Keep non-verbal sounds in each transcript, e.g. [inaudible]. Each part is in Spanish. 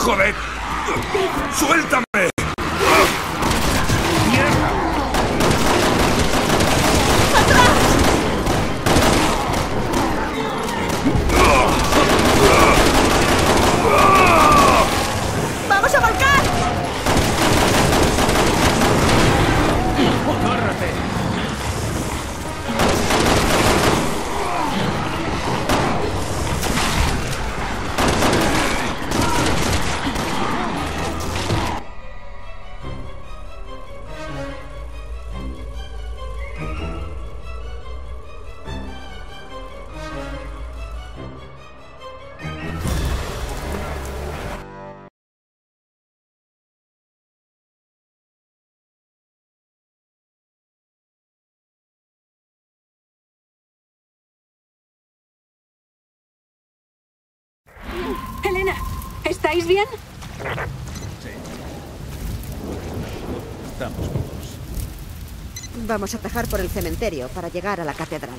¡Hijo. ¡Suéltame! ¿Estáis bien? Estamos vivos. Vamos a atajar por el cementerio para llegar a la catedral.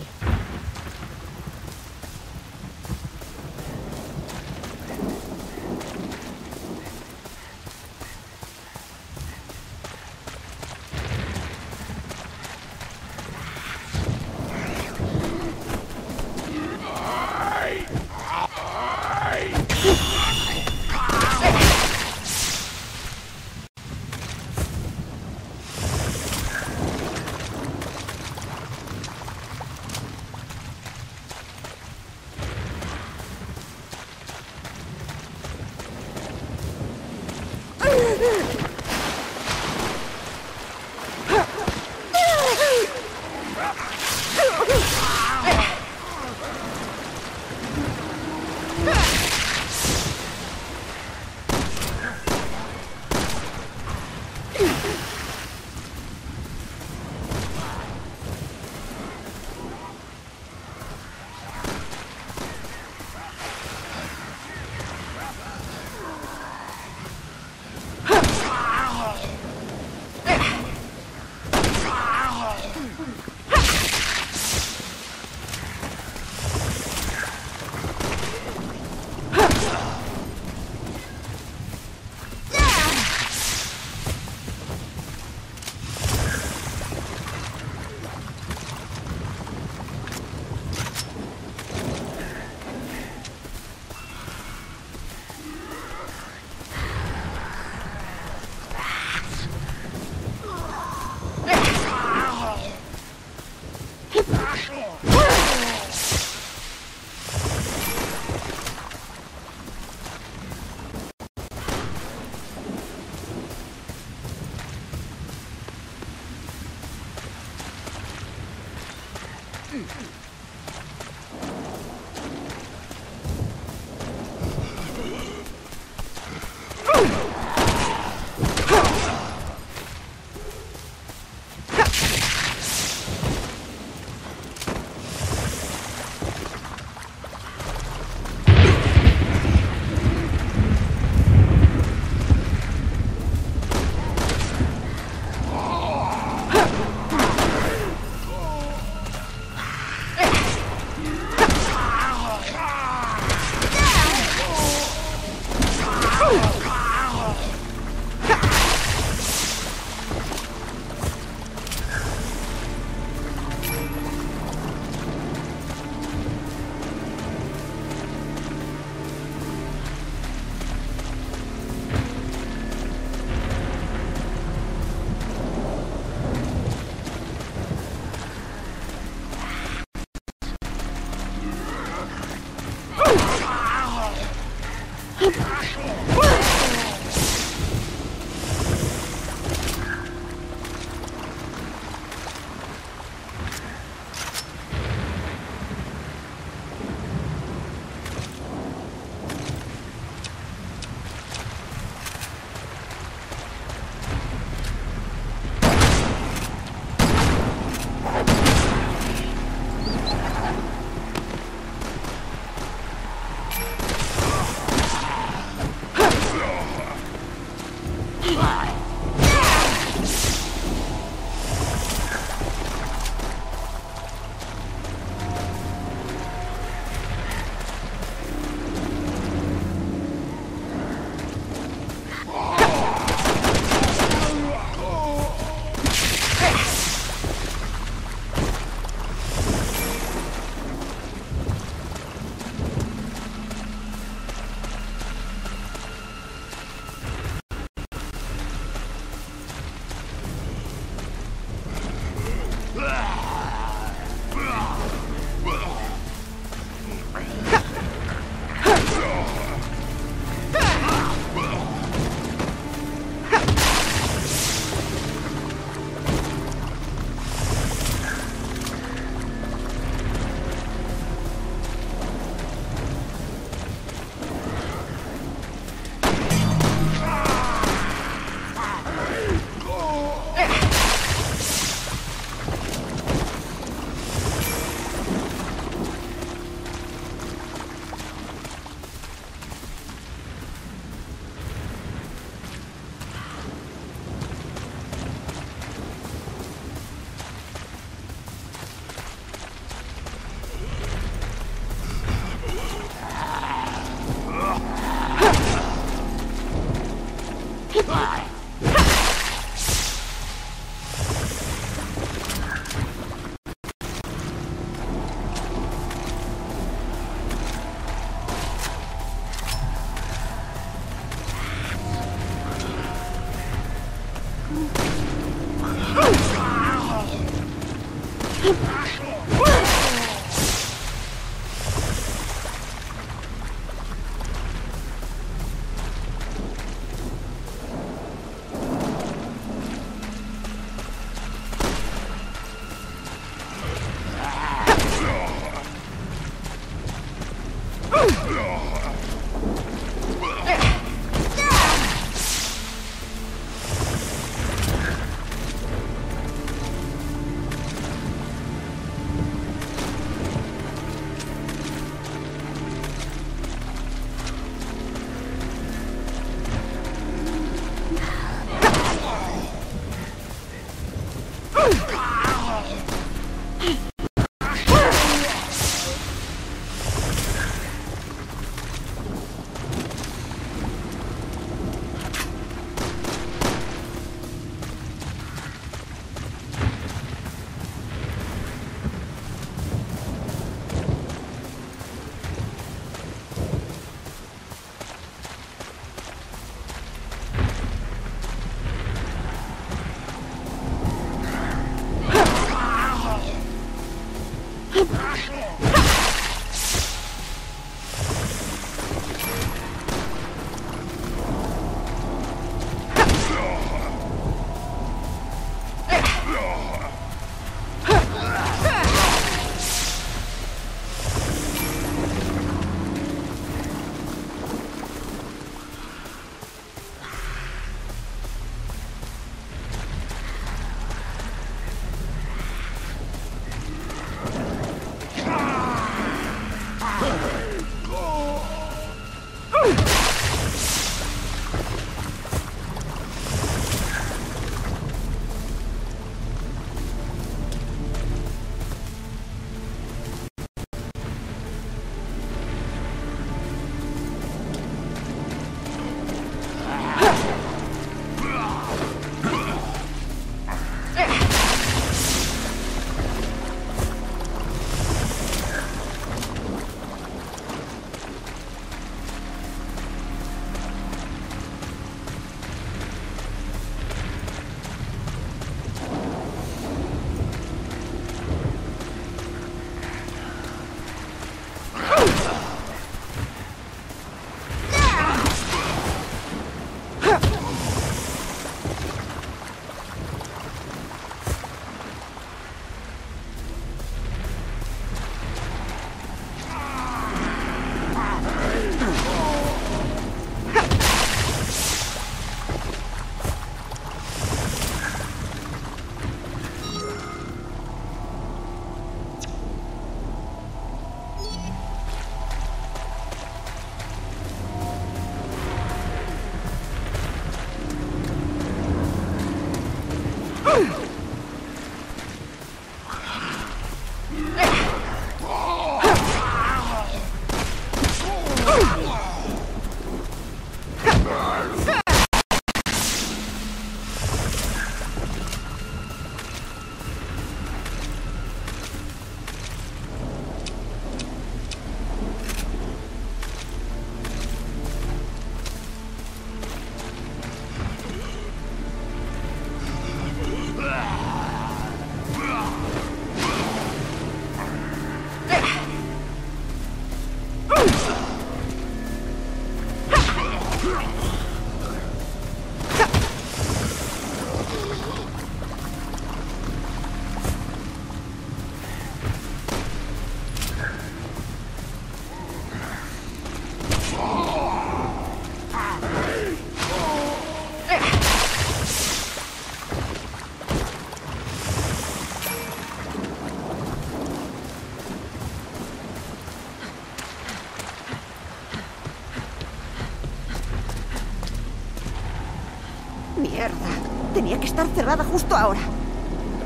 Estar cerrada justo ahora.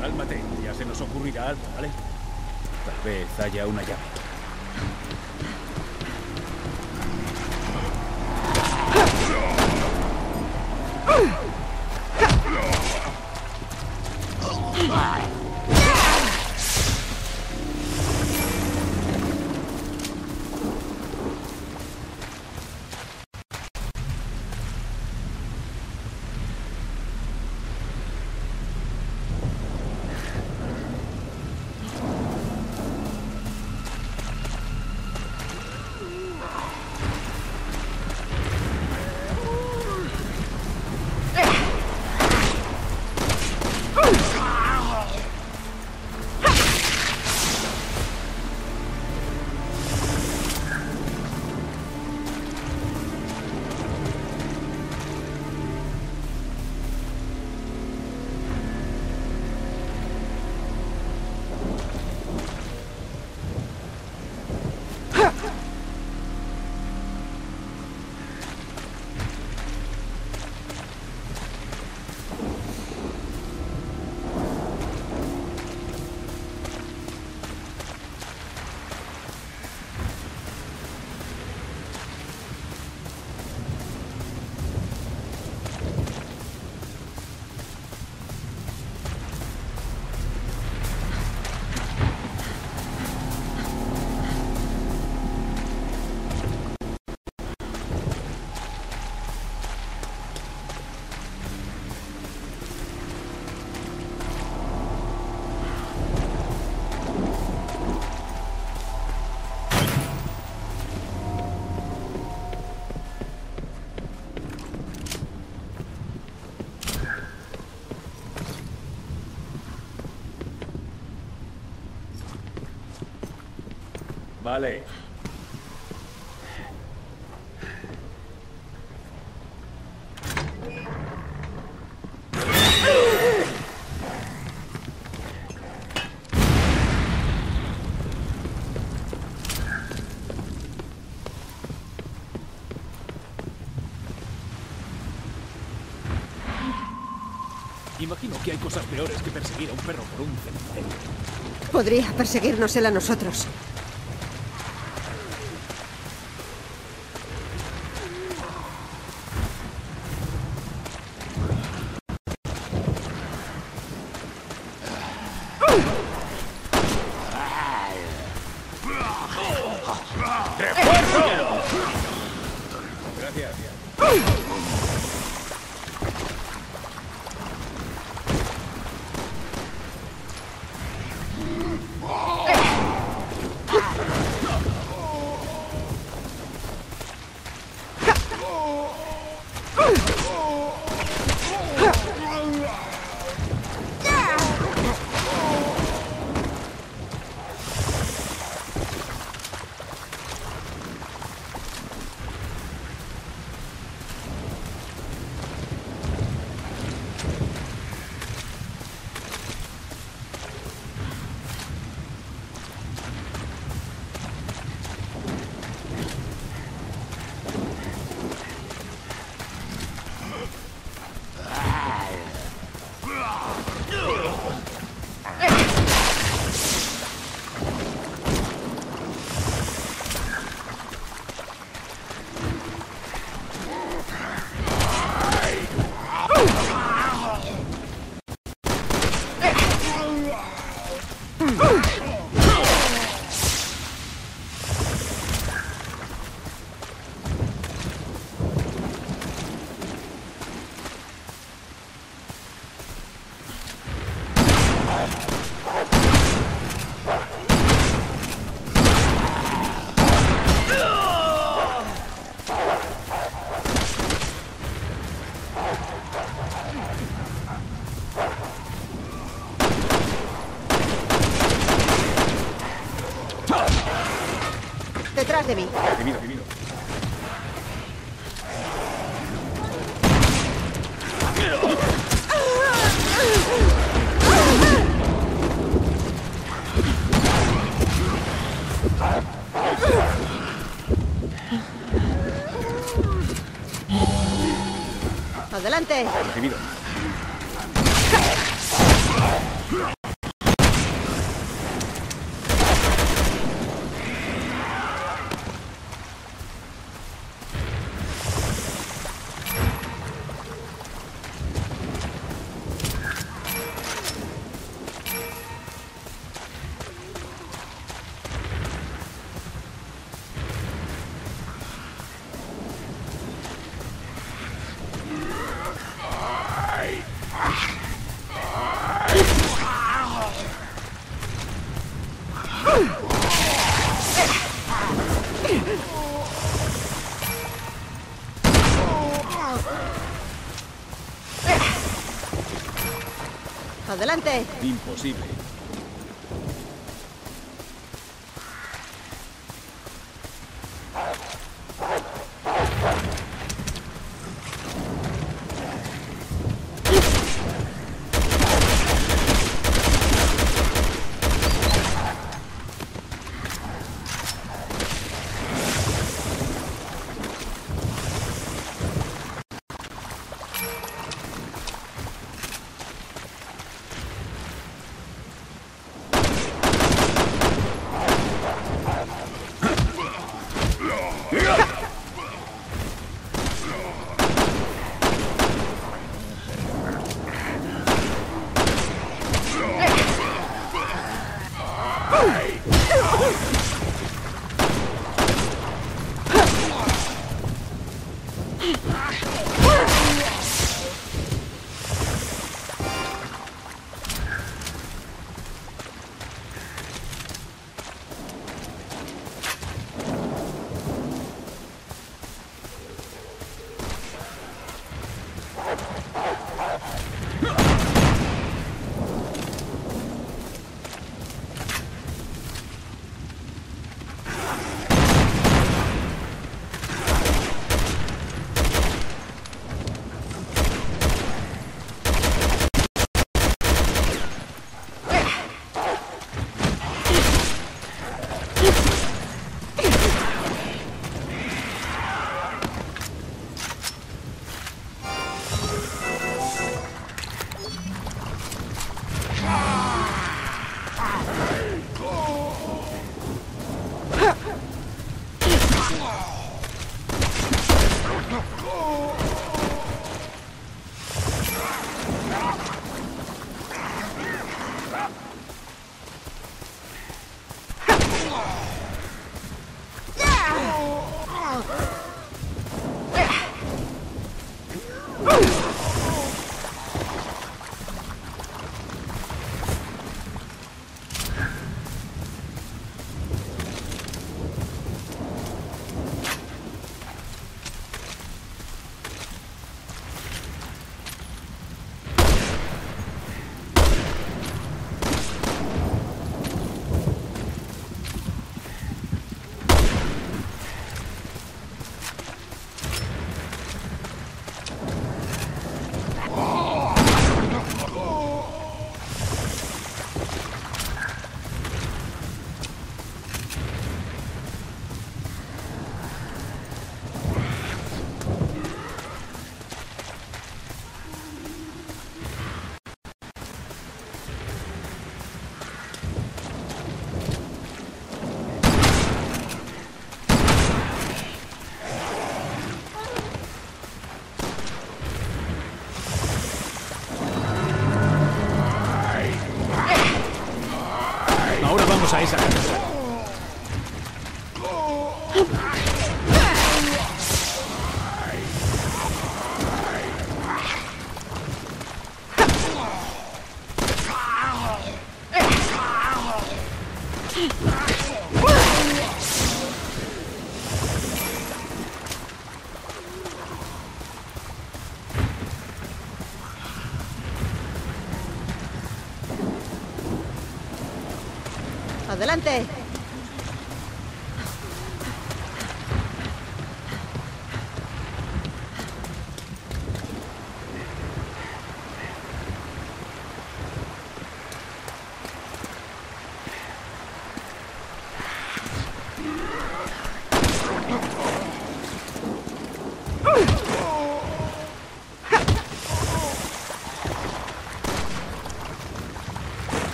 Cálmate, ya se nos ocurrirá algo, ¿vale? Tal vez haya una llave. Vale. Imagino que hay cosas peores que perseguir a un perro por un cementerio. Podría perseguirnos él a nosotros. Adelante. Recibido. Adelante. Imposible. Adelante.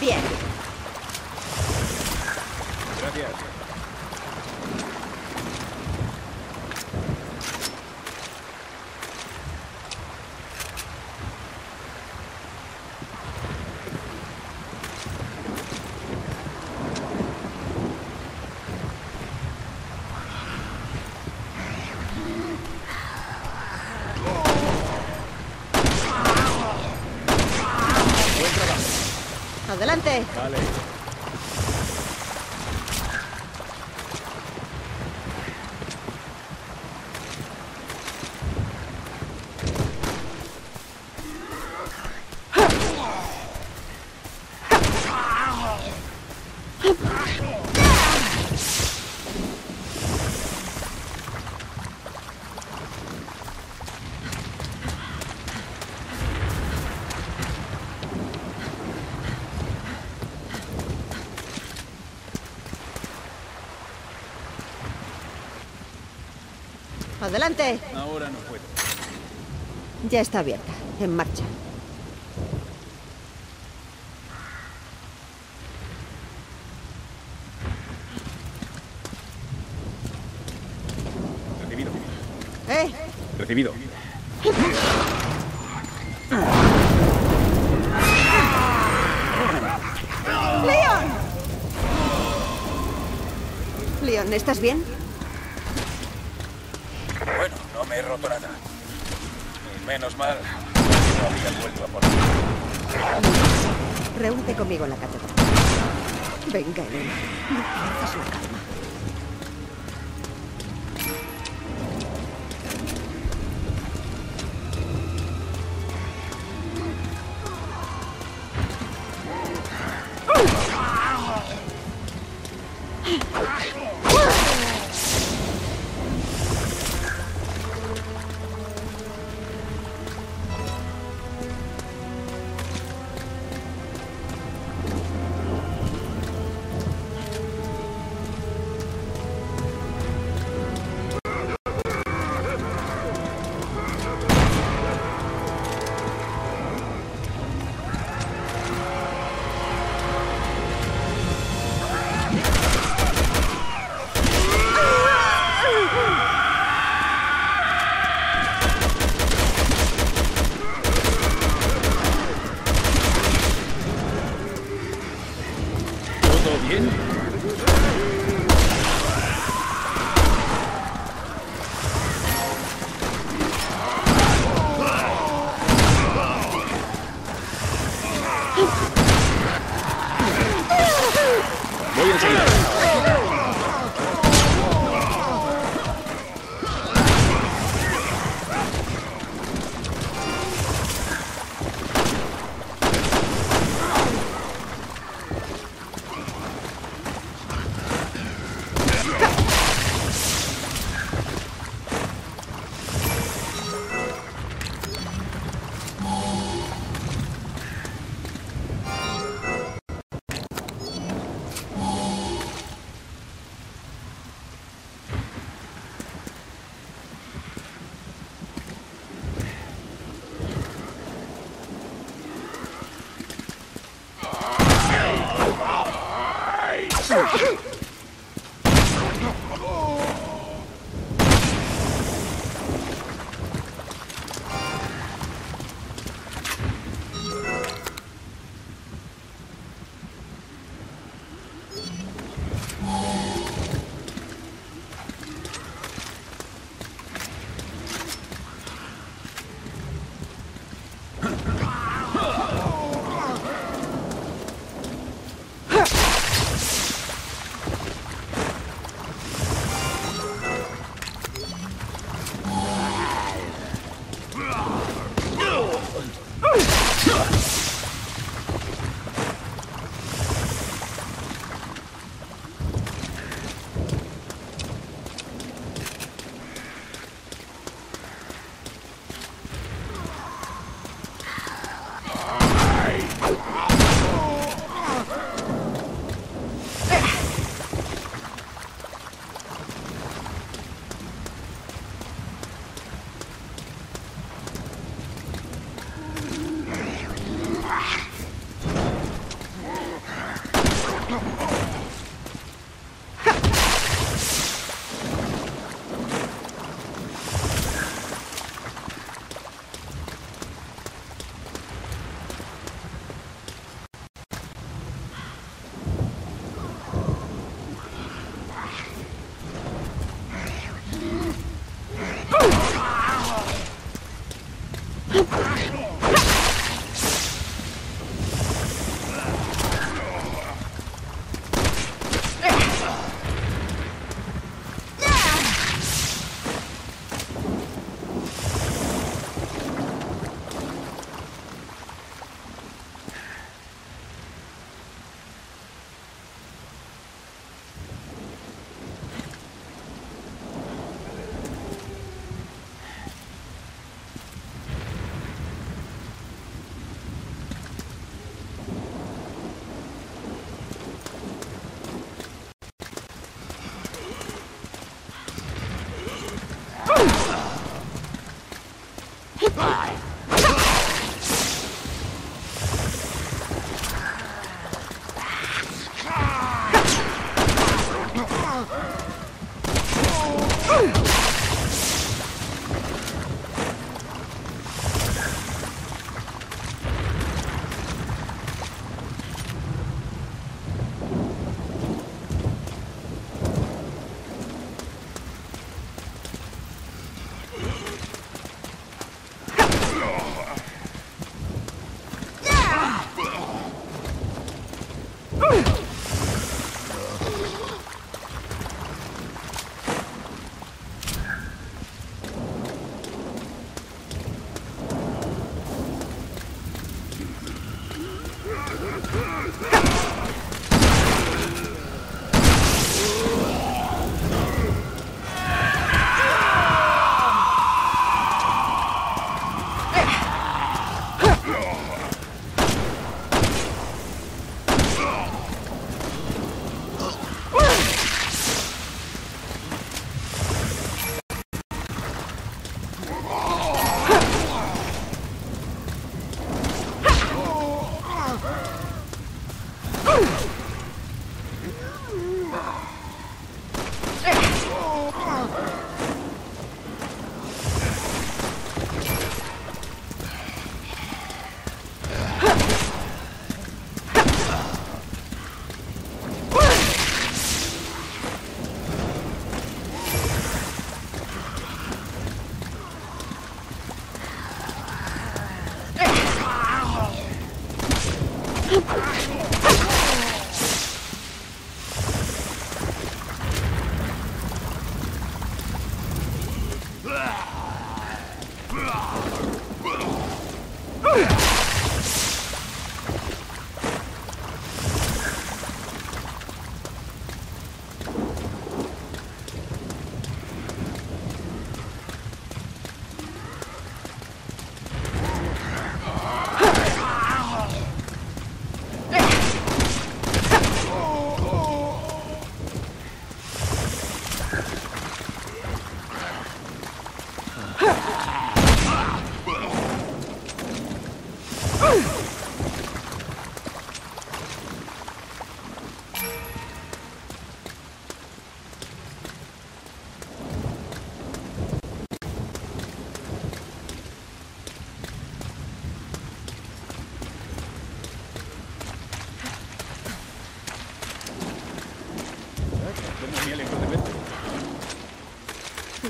Bien. Gracias. Buen trabajo. Adelante. Adelante. Ahora no puedo. Ya está abierta. En marcha. Recibido. ¡Eh! Recibido. ¡Leon! Leon, ¿estás bien? ¿Todo bien?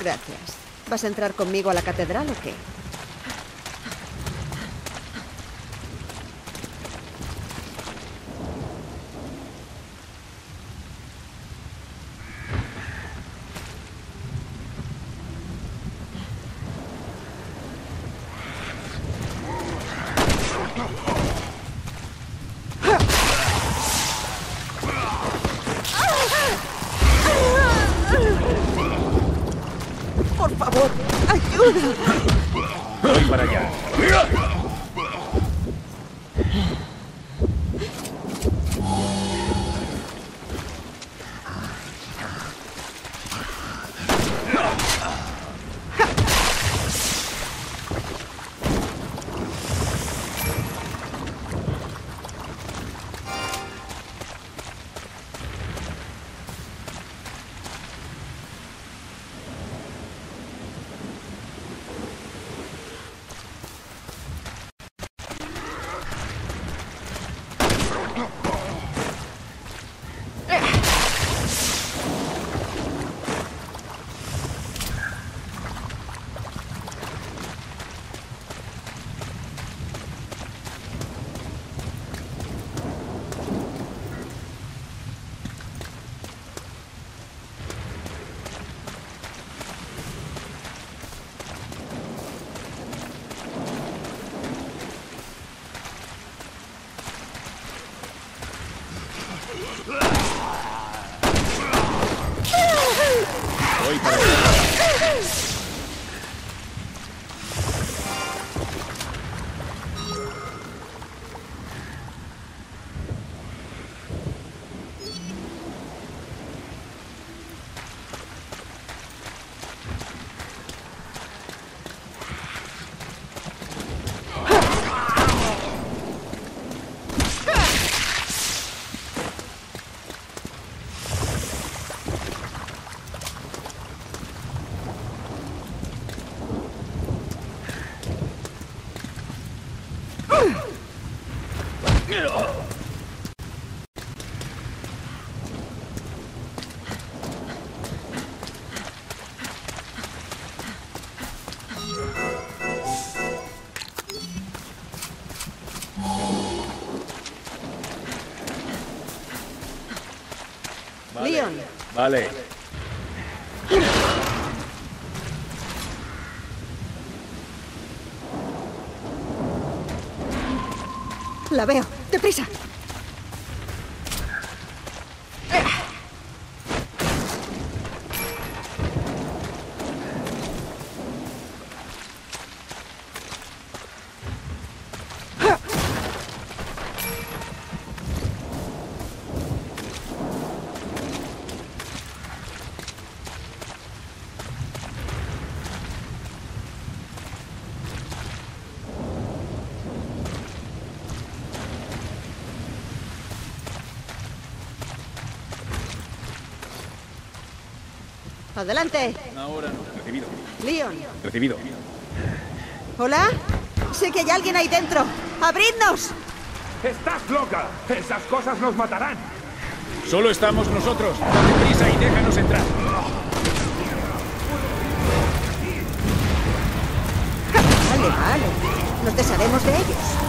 Gracias. ¿Vas a entrar conmigo a la catedral o qué? Vale. La veo. ¡Deprisa! Adelante. Ahora no. Recibido. Leon. Recibido. ¿Hola? Sé que hay alguien ahí dentro. ¡Abridnos! ¡Estás loca! Esas cosas nos matarán. Solo estamos nosotros. Date prisa y déjanos entrar. Vale, vale. Nos desharemos de ellos.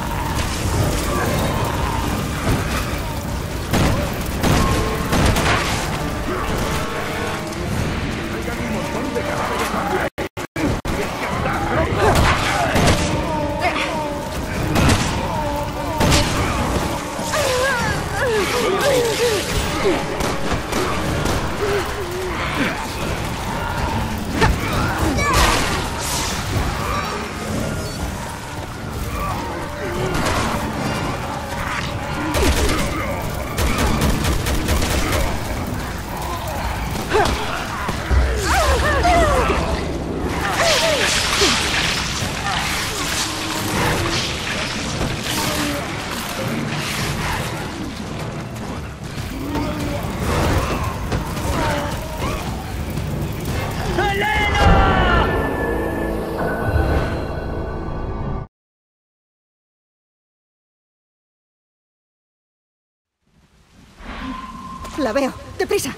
La veo. ¡Deprisa!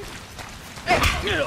Recibido.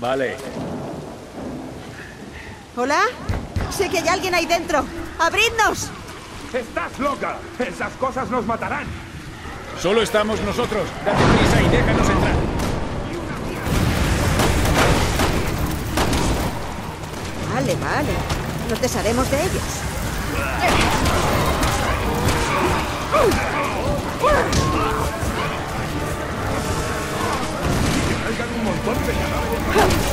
Vale. ¿Hola? Sé que hay alguien ahí dentro. ¡Abridnos! ¡Estás loca! Esas cosas nos matarán. Solo estamos nosotros. Date prisa y déjanos entrar. Vale, vale. Nos desharemos de ellos. Traigan un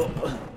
Oh.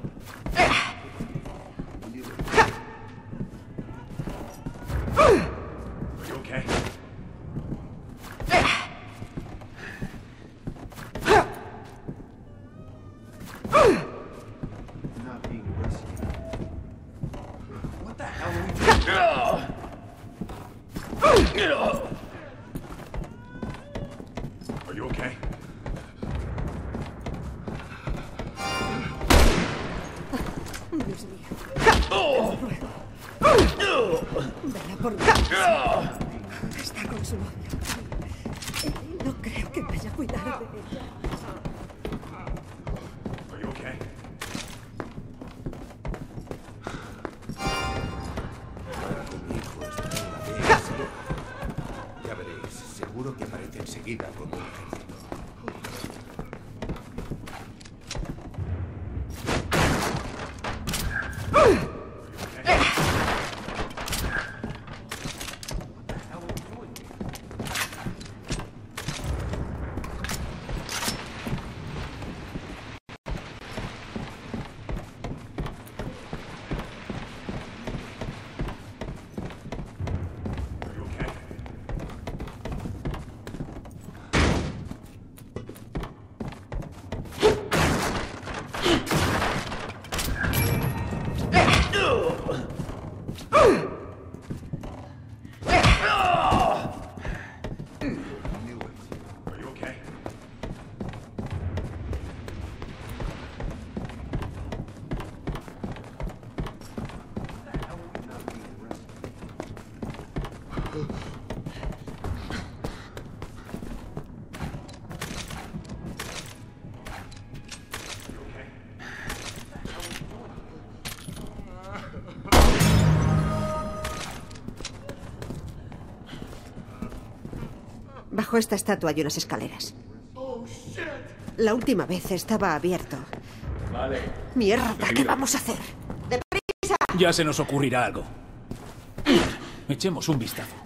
Bajo esta estatua hay unas escaleras. La última vez estaba abierto. Vale. Mierda, ¿qué vamos a hacer? ¡Deprisa! Ya se nos ocurrirá algo. Echemos un vistazo.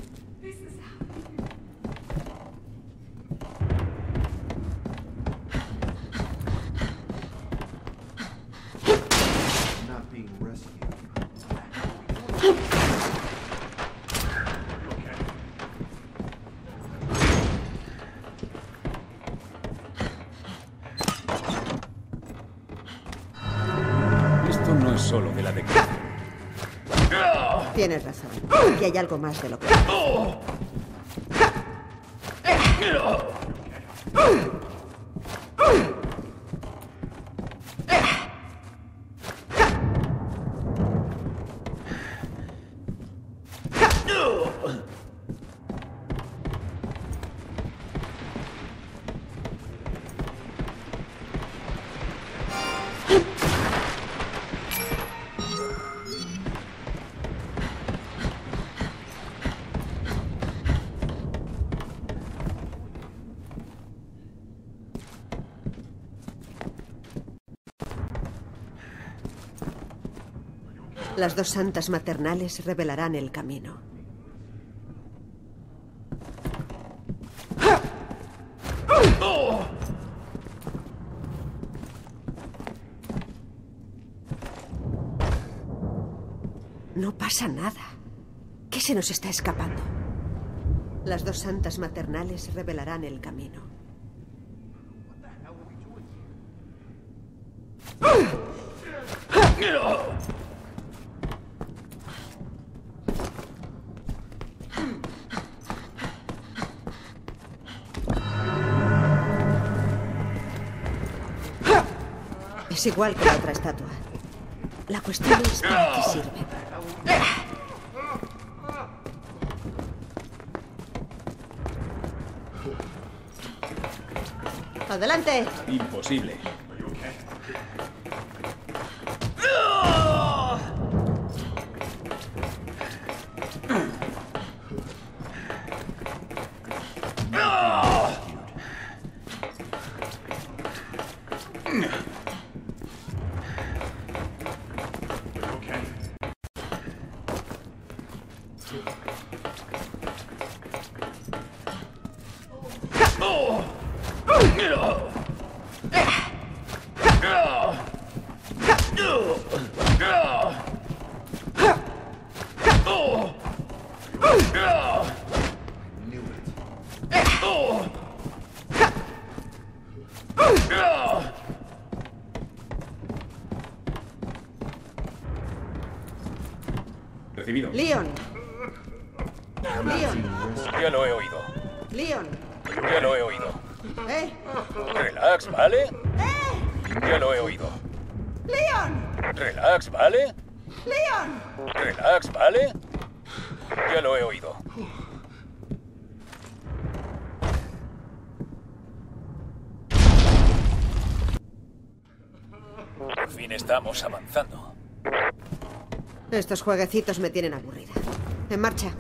Hay algo más de lo que... Las dos santas maternales revelarán el camino. No pasa nada. ¿Qué se nos está escapando? Las dos santas maternales revelarán el camino. Es igual que la otra estatua. La cuestión es para qué sirve. ¡Adelante! Imposible. jueguecitos me tienen aburrida. En marcha.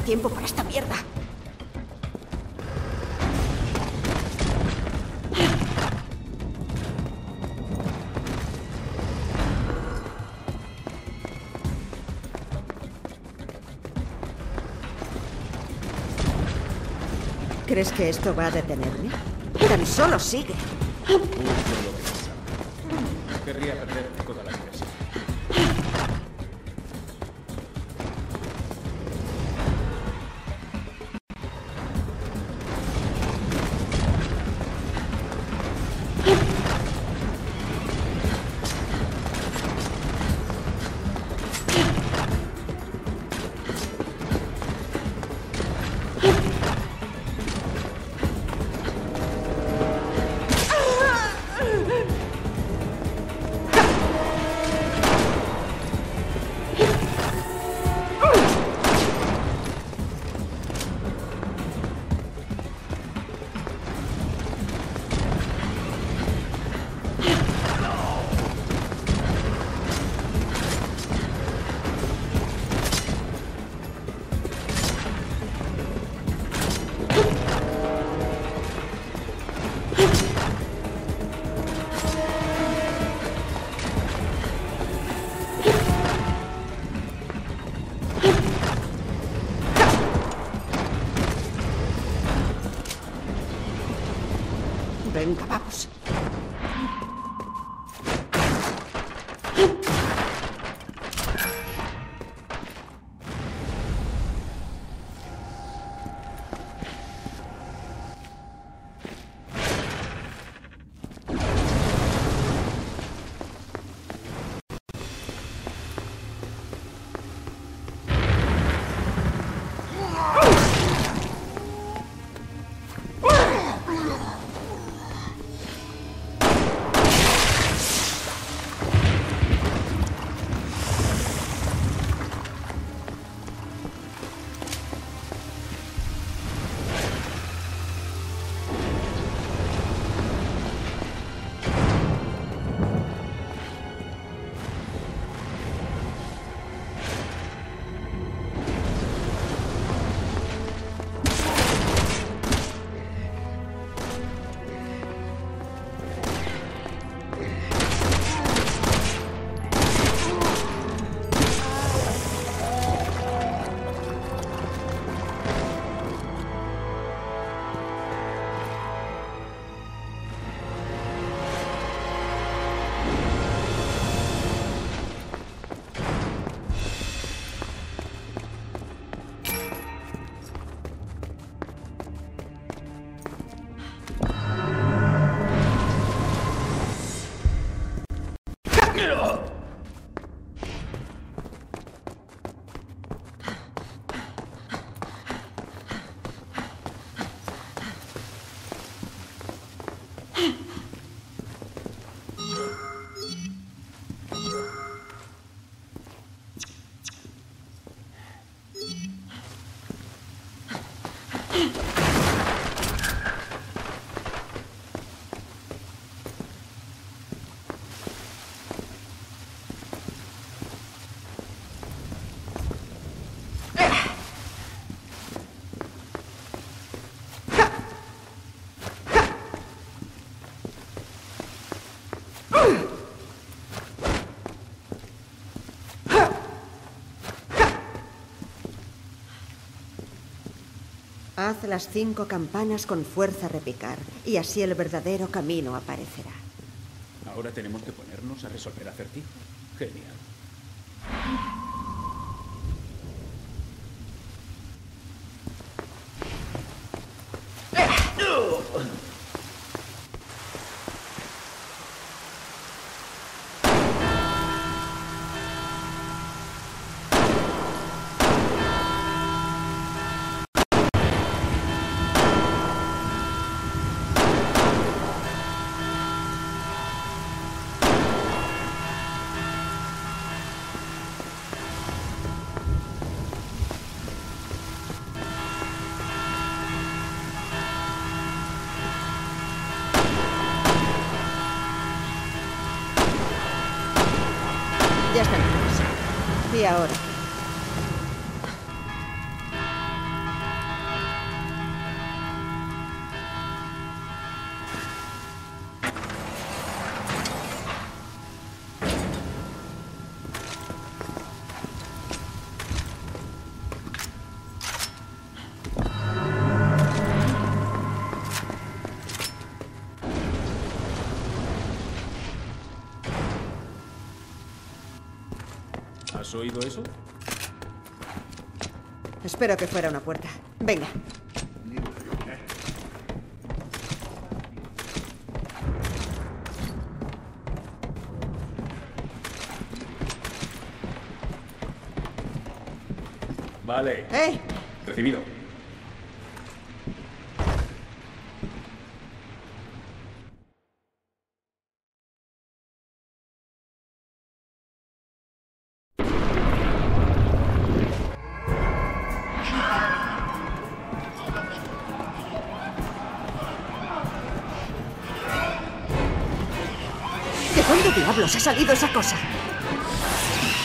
tiempo para esta mierda. ¿Crees que esto va a detenerme? Tan solo sigue. Haz las cinco campanas con fuerza repicar, y así el verdadero camino aparecerá. Ahora tenemos que ponernos a resolver acertijos. Genial. Ahora. ¿Has oído eso? Espero que fuera una puerta. Venga. Vale. ¡Eh! Recibido. Diablos ha salido esa cosa?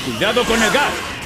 ¡Cuidado con el gas!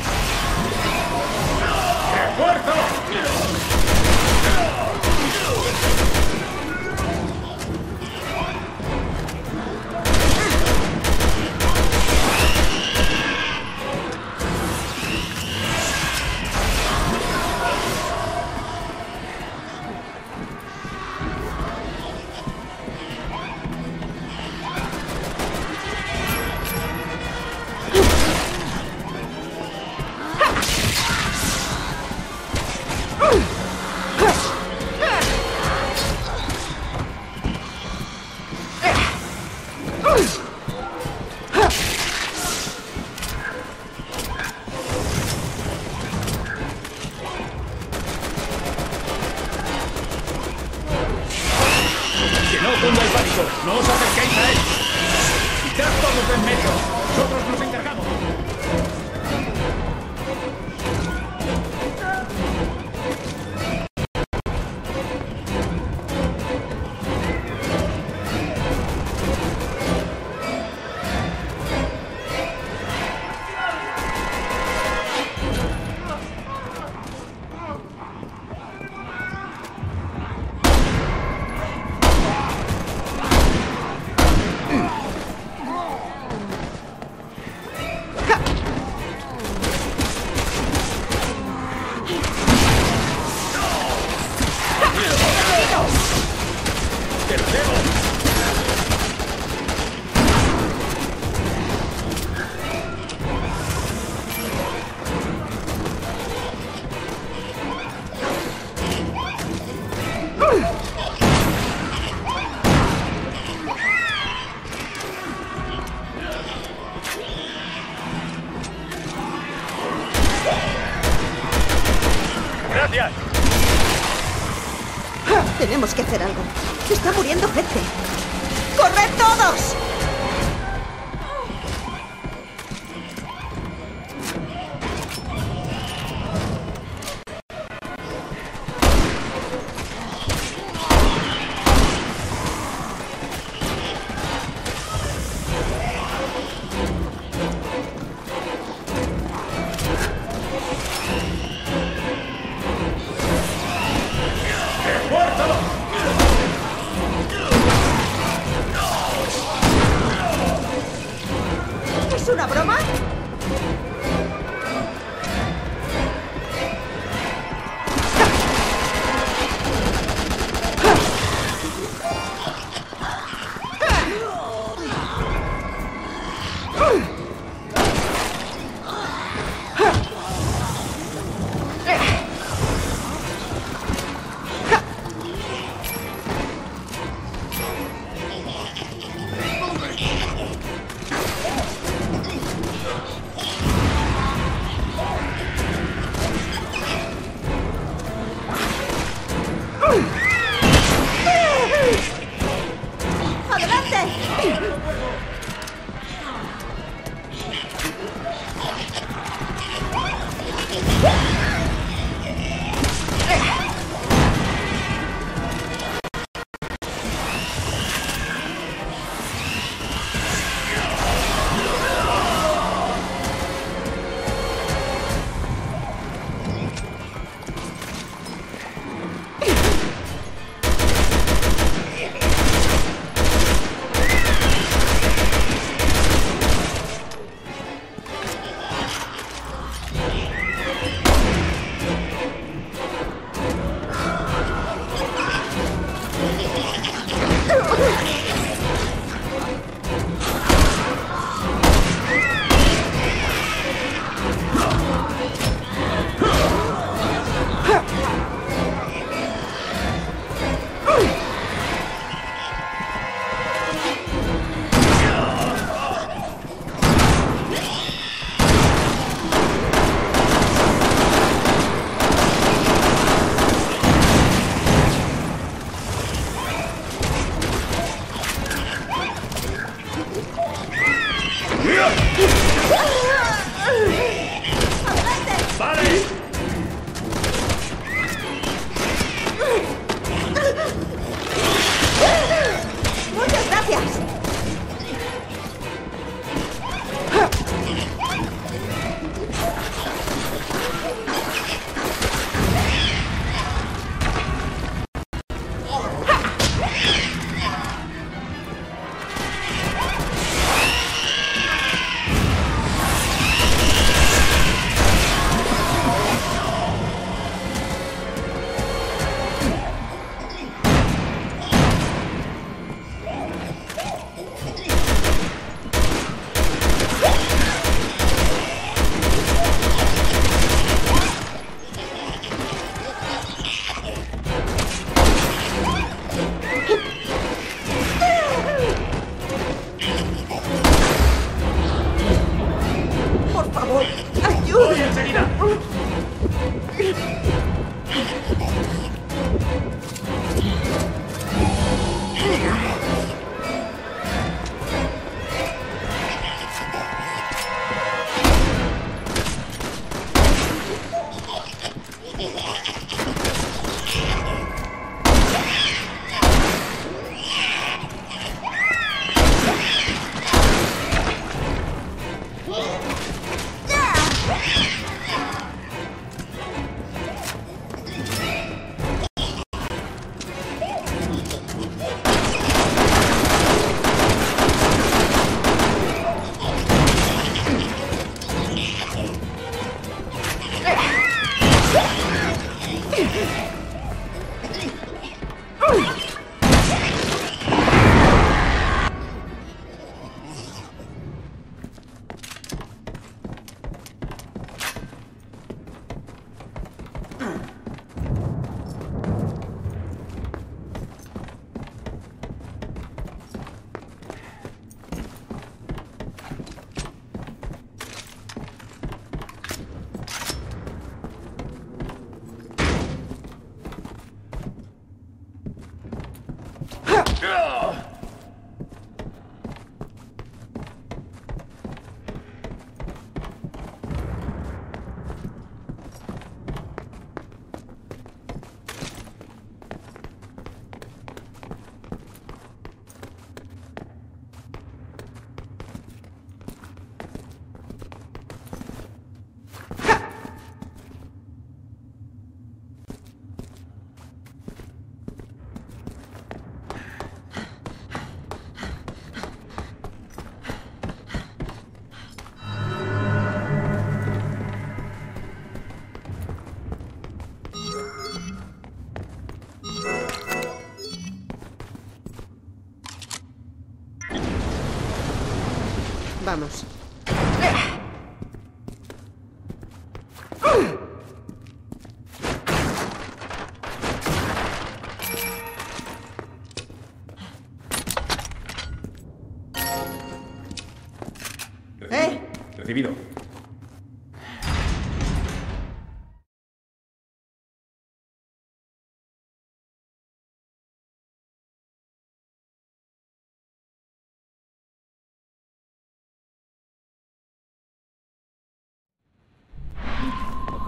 Vamos.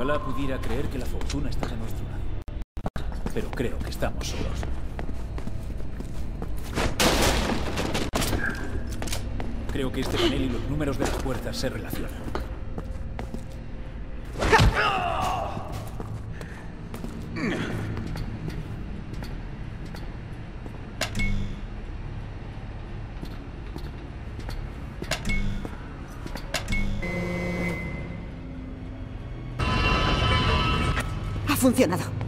Ojalá pudiera creer que la fortuna está de nuestro lado. Pero creo que estamos solos. Creo que este panel y los números de las puertas se relacionan. Funcionado.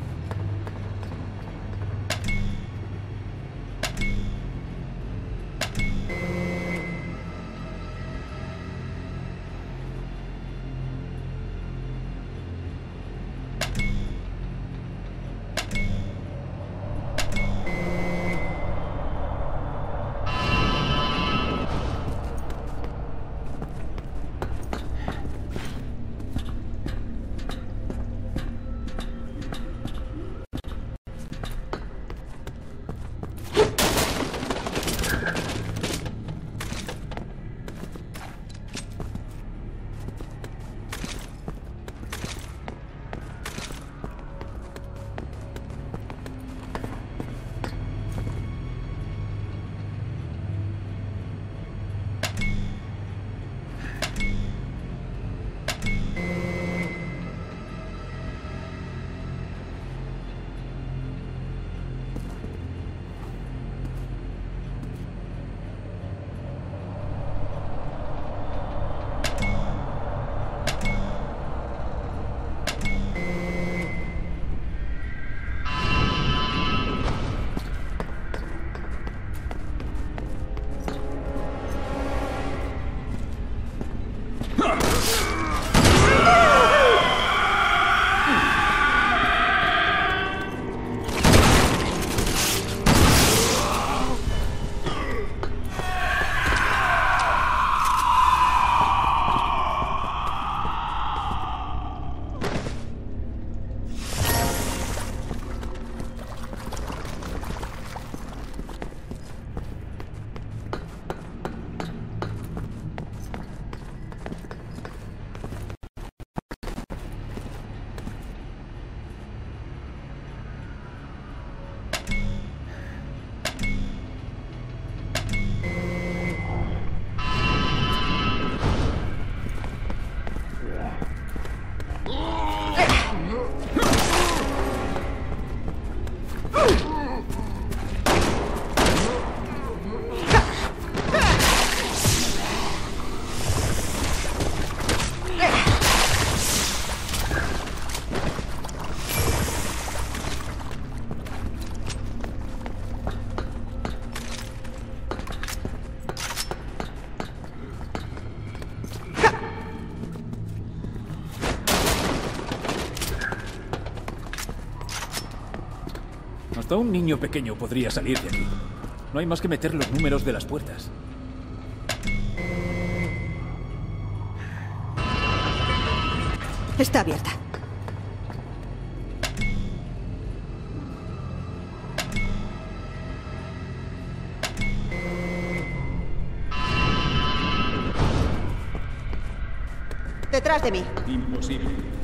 Hasta un niño pequeño podría salir de aquí. No hay más que meter los números de las puertas. Está abierta. Detrás de mí. Imposible.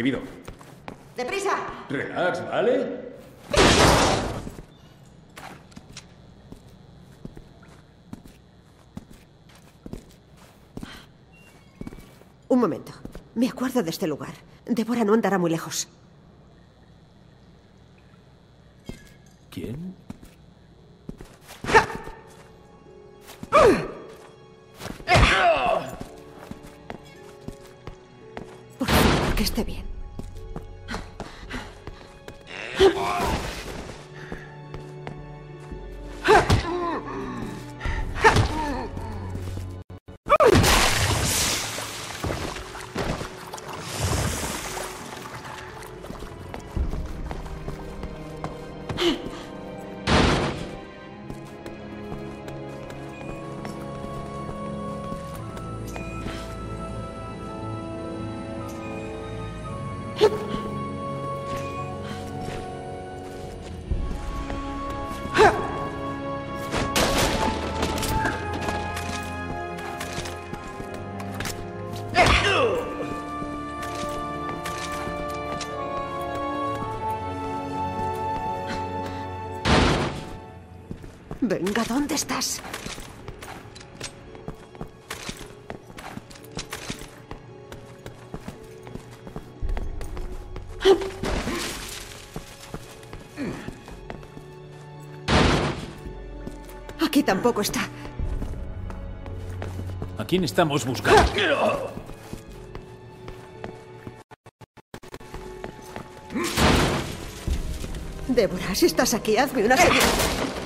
Recibido. ¡Deprisa! Relax, ¿vale? Un momento. Me acuerdo de este lugar. Débora no andará muy lejos. Venga, ¿dónde estás? Aquí tampoco está. ¿A quién estamos buscando? Débora, si estás aquí, hazme una señal.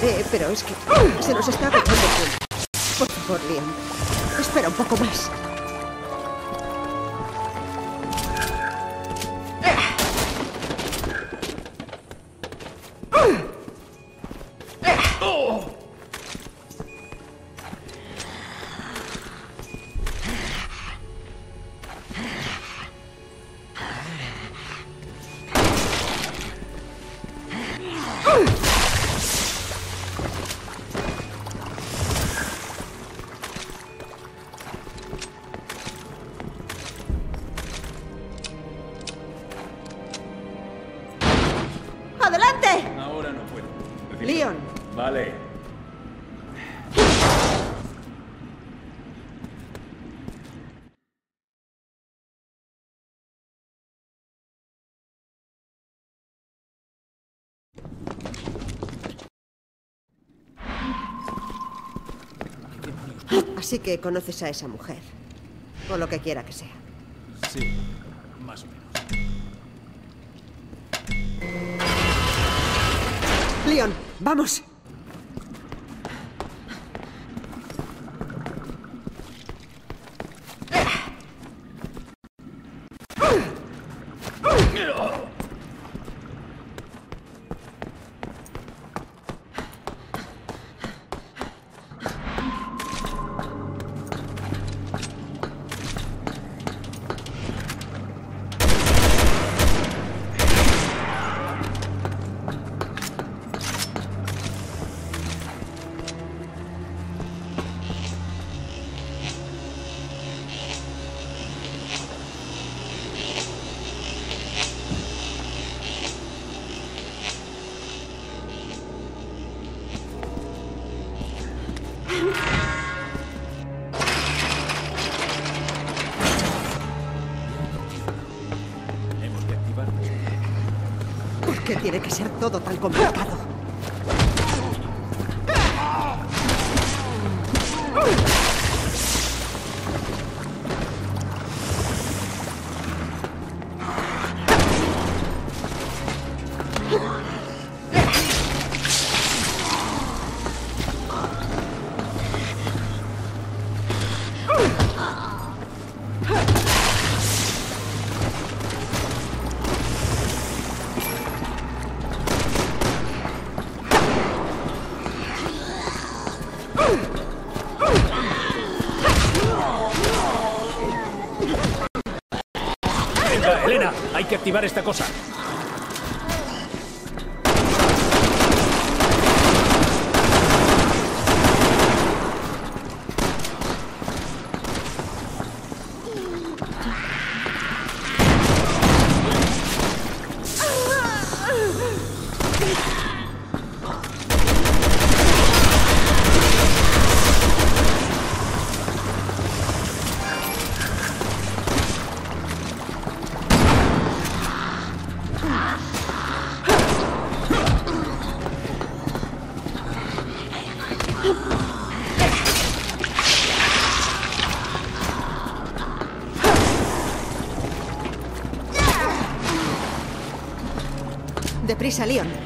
Haré, pero es que se nos está agotando el tiempo. Por favor, Liam. Espera un poco más. adelante. Ahora no puedo. Leon. Vale. Así que conoces a esa mujer. O lo que quiera que sea. Sí, más o menos. Leon, vamos. Activar esta cosa.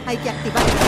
Hay que activar.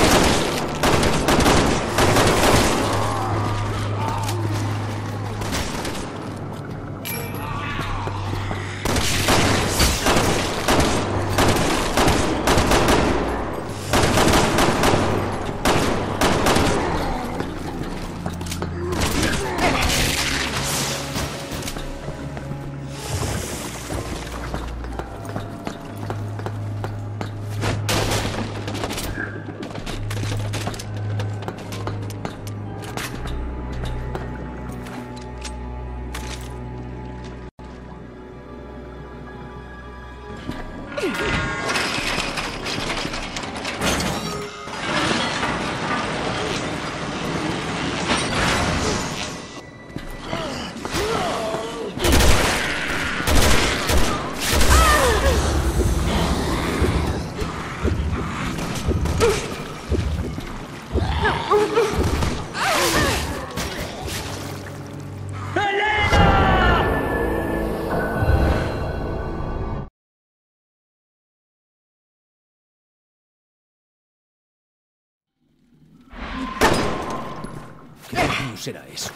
Será eso?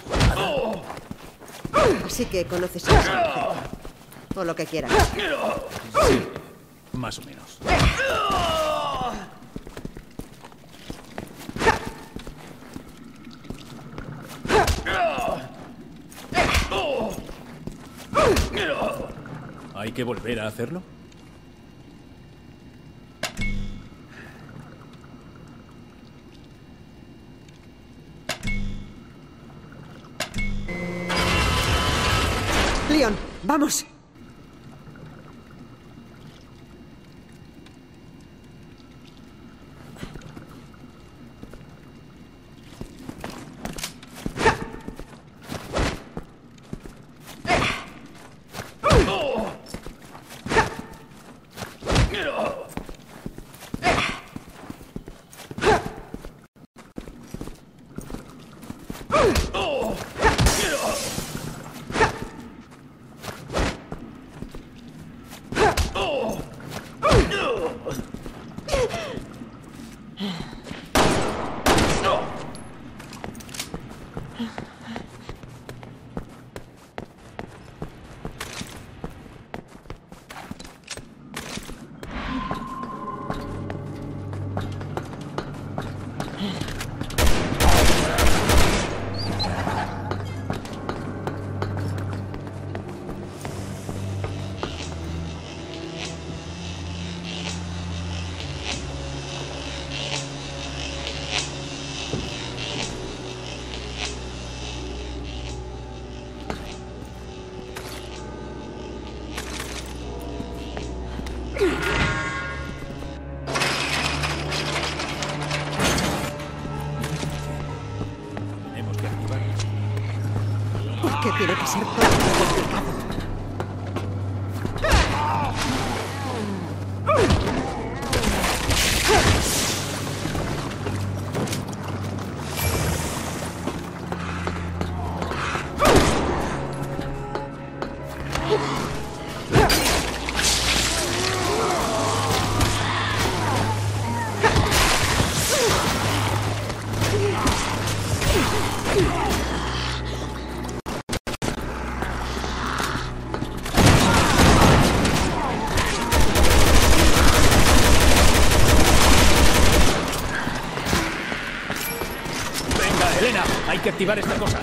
Así que conoces a esa mujer. O lo que quiera que sea. Sí, más o menos. ¿Hay que volver a hacerlo? Vamos. Activar esta cosa.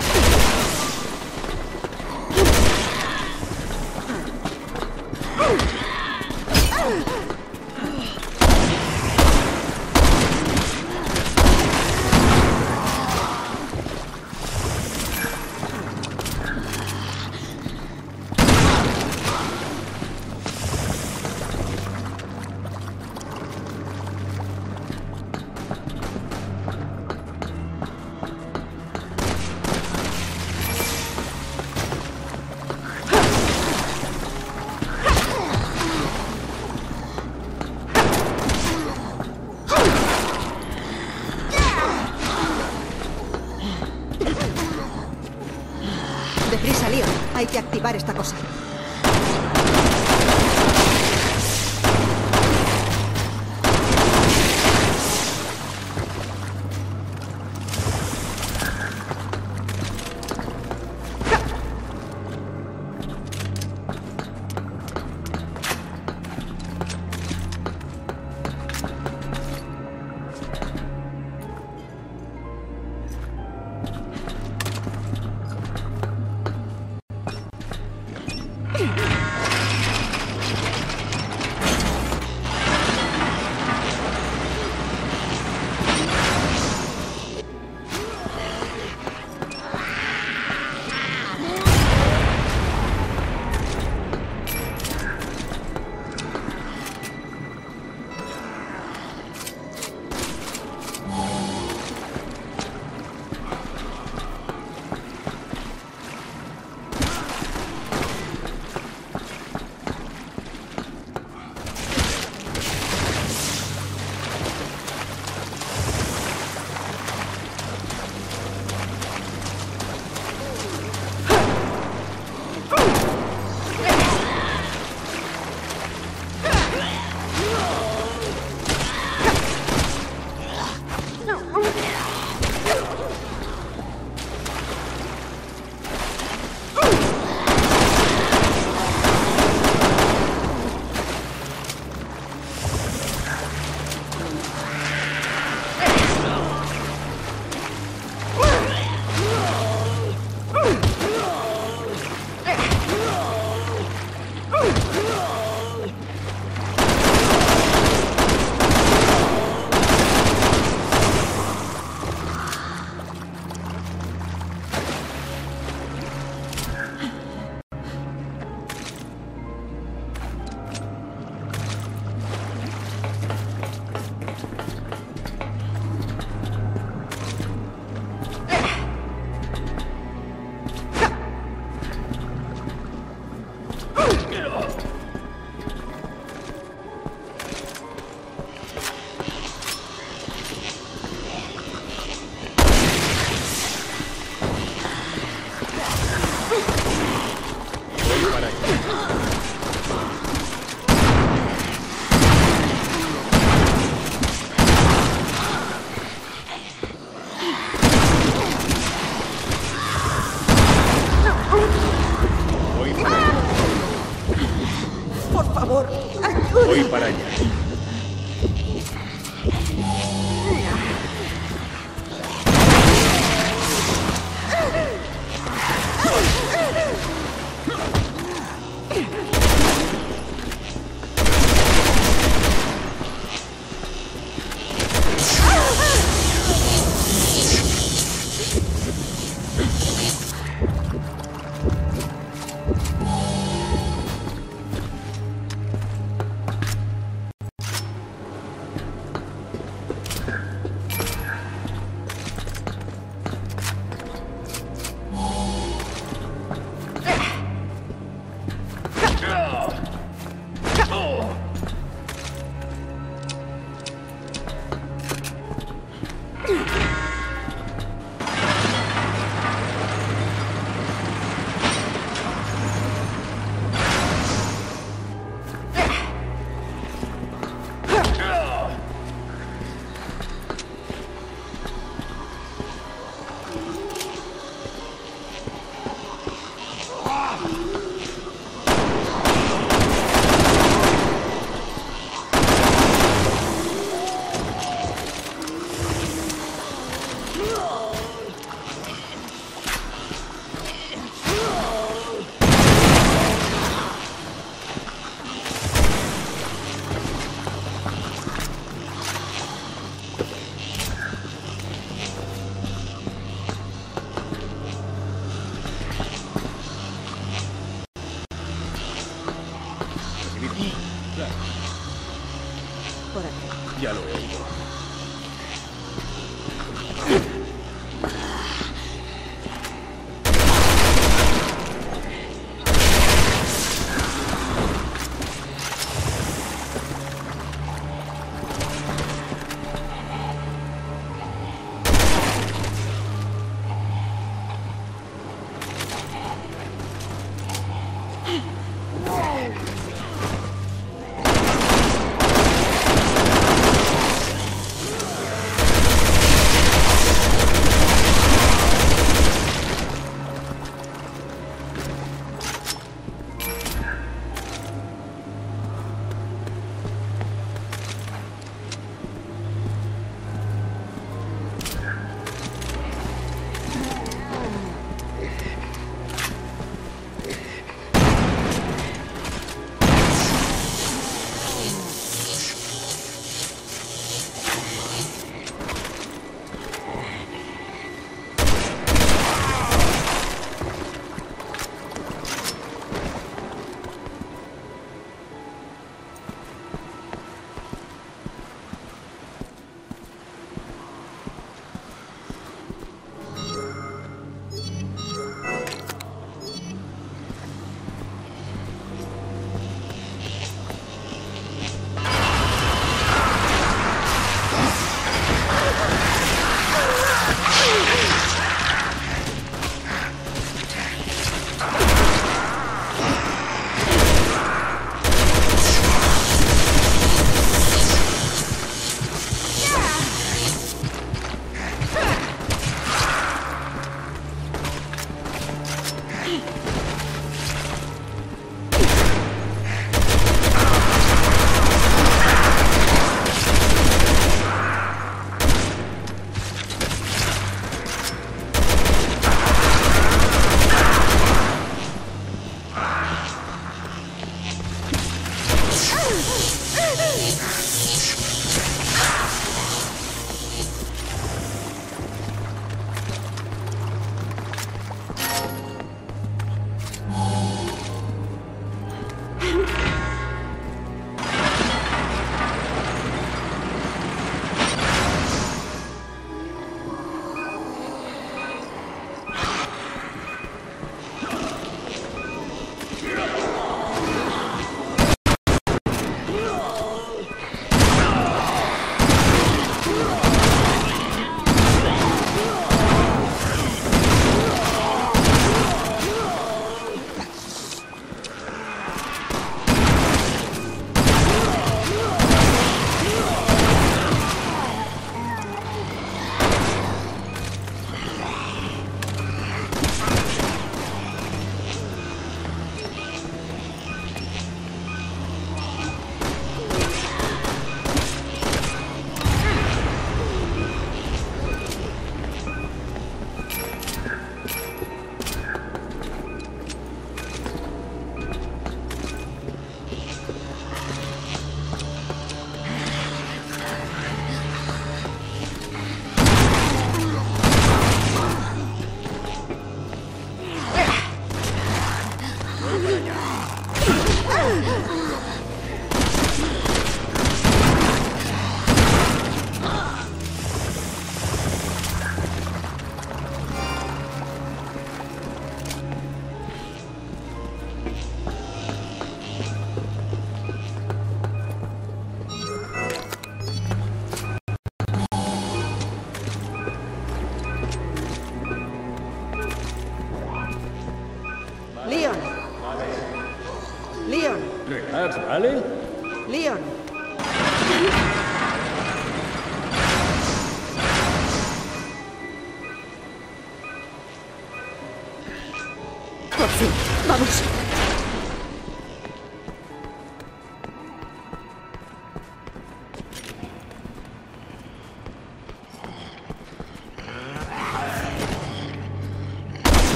Activar esta cosa.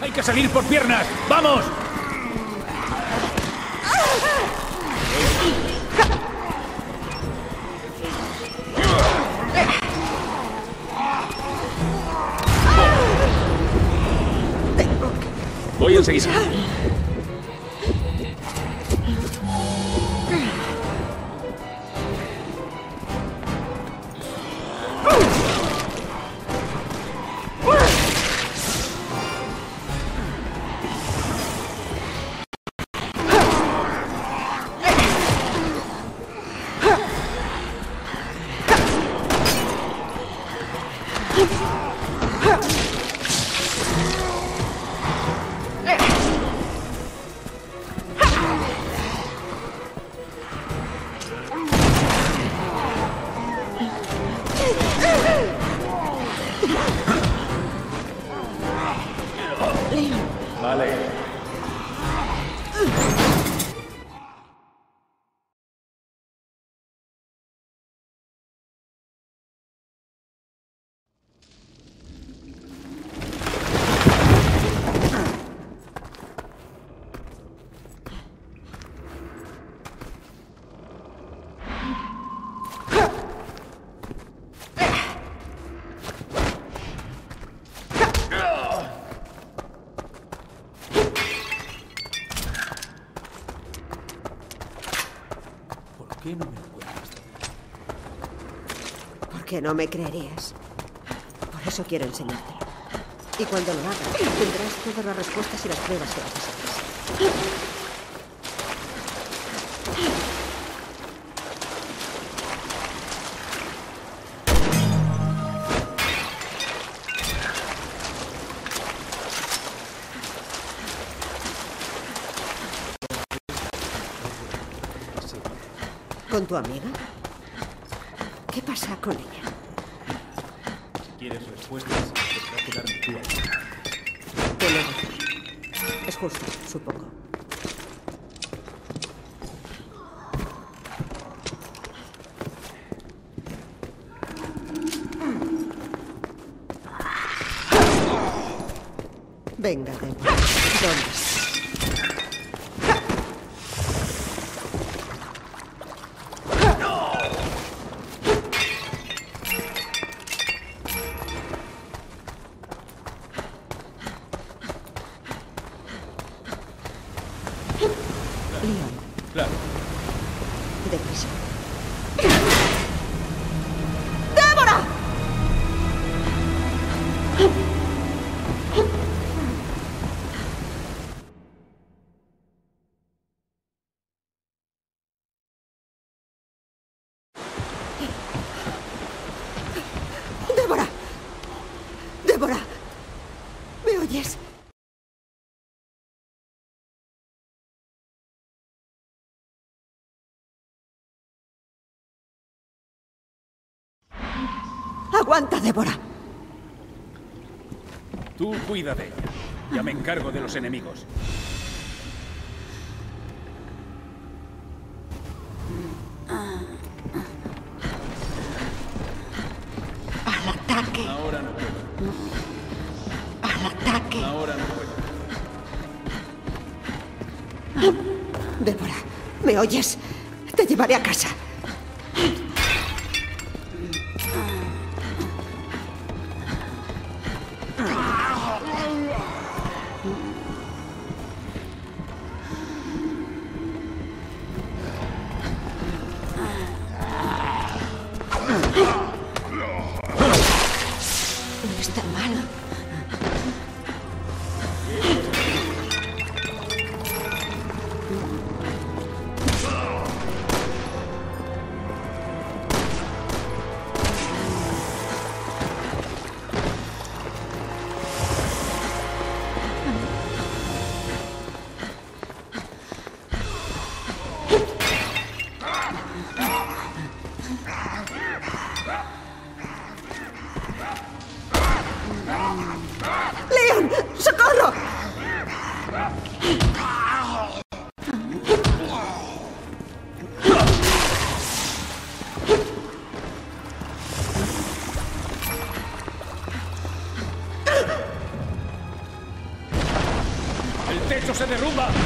¡Hay que salir por piernas! ¡Vamos! Voy enseguida. Porque no me creerías. Por eso quiero enseñártelo. Y cuando lo hagas, tendrás todas las respuestas y las pruebas que necesites. ¿Con tu amiga? ¿Qué pasa con ella? Quieres respuestas, tendrás que darme tú. Te. Es justo, supongo. Venga, Deborah. ¿Dónde Débora! Tú cuida de ella. Ya me encargo de los enemigos. ¡Al ataque! Ahora no puedo. ¡Al ataque! Ahora no puedo. Débora, ¿me oyes? Te llevaré a casa. Se derrumba!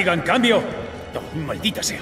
¡Carrigan, cambio! ¡Oh, ¡Maldita sea!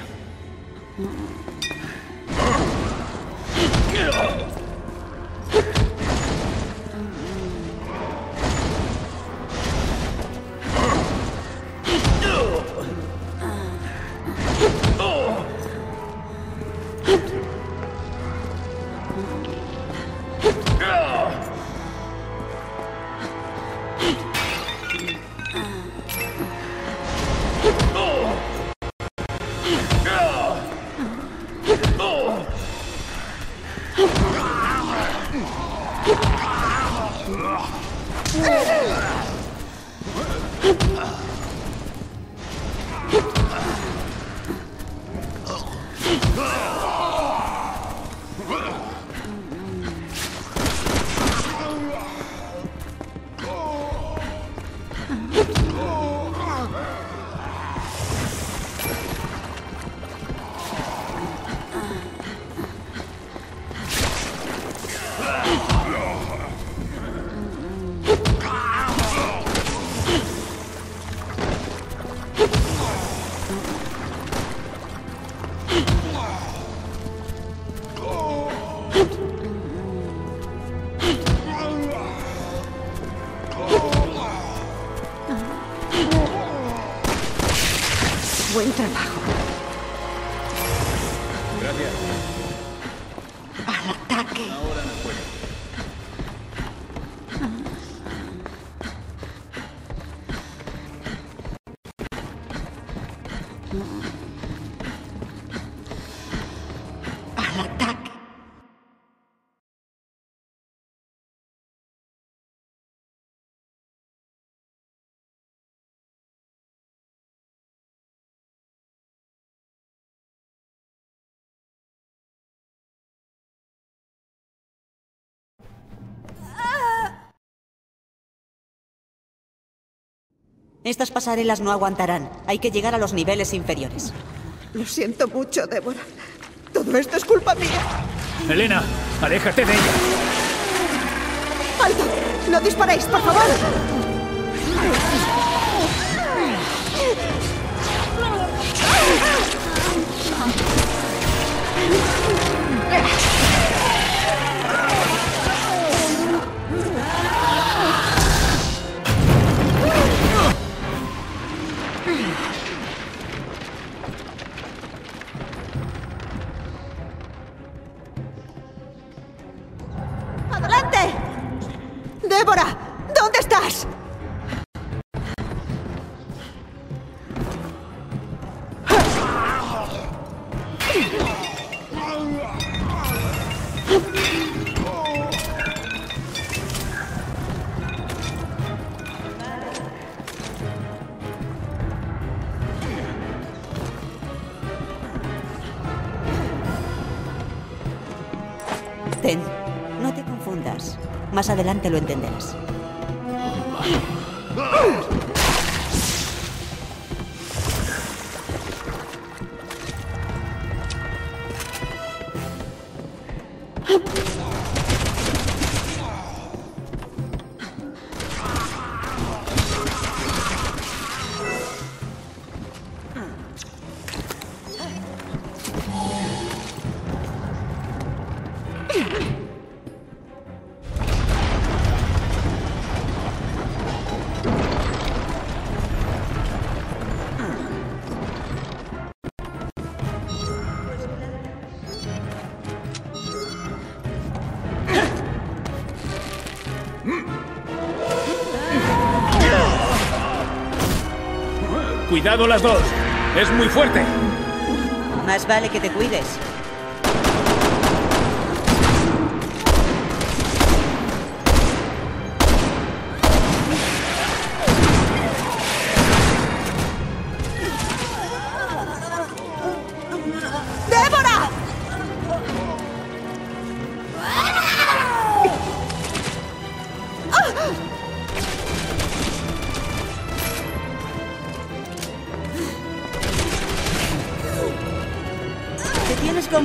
Estas pasarelas no aguantarán. Hay que llegar a los niveles inferiores. Lo siento mucho, Débora. Todo esto es culpa mía. Elena, aléjate de ella. ¡Alto! ¡No disparéis, por favor! ¿Dónde estás? Ten, no te confundas. Más adelante lo entenderás. Cuidado las dos. Es muy fuerte. Más vale que te cuides.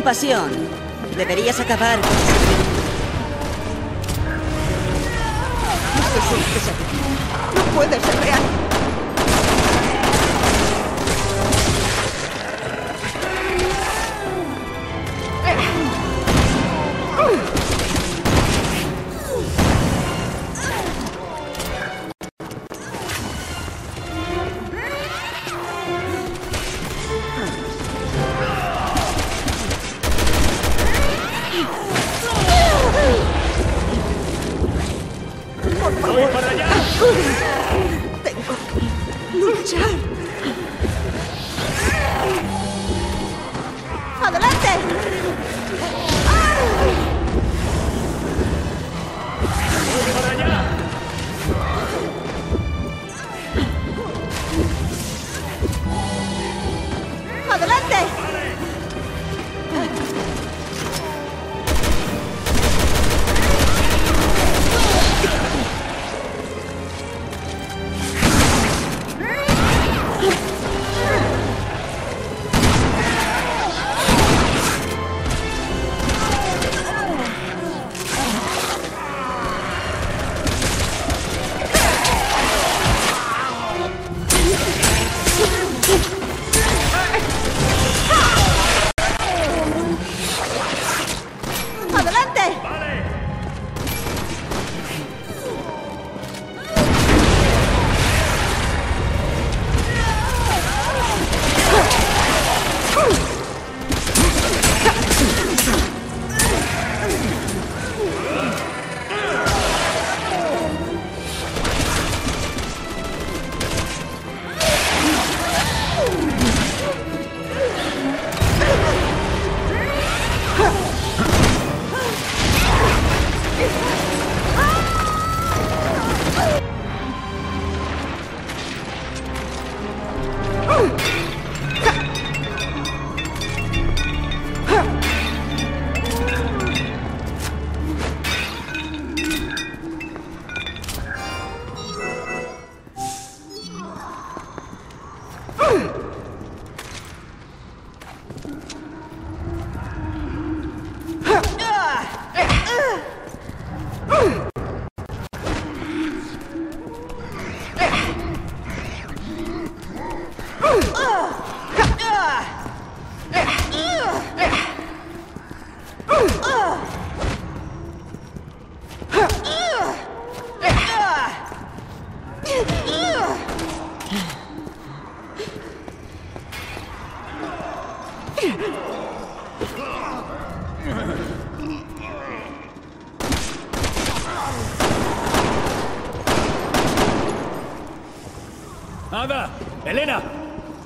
Compasión. Deberías acabar con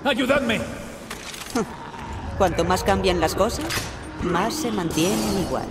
¡Ayudadme! [laughs] Cuanto más cambian las cosas, más se mantienen igual.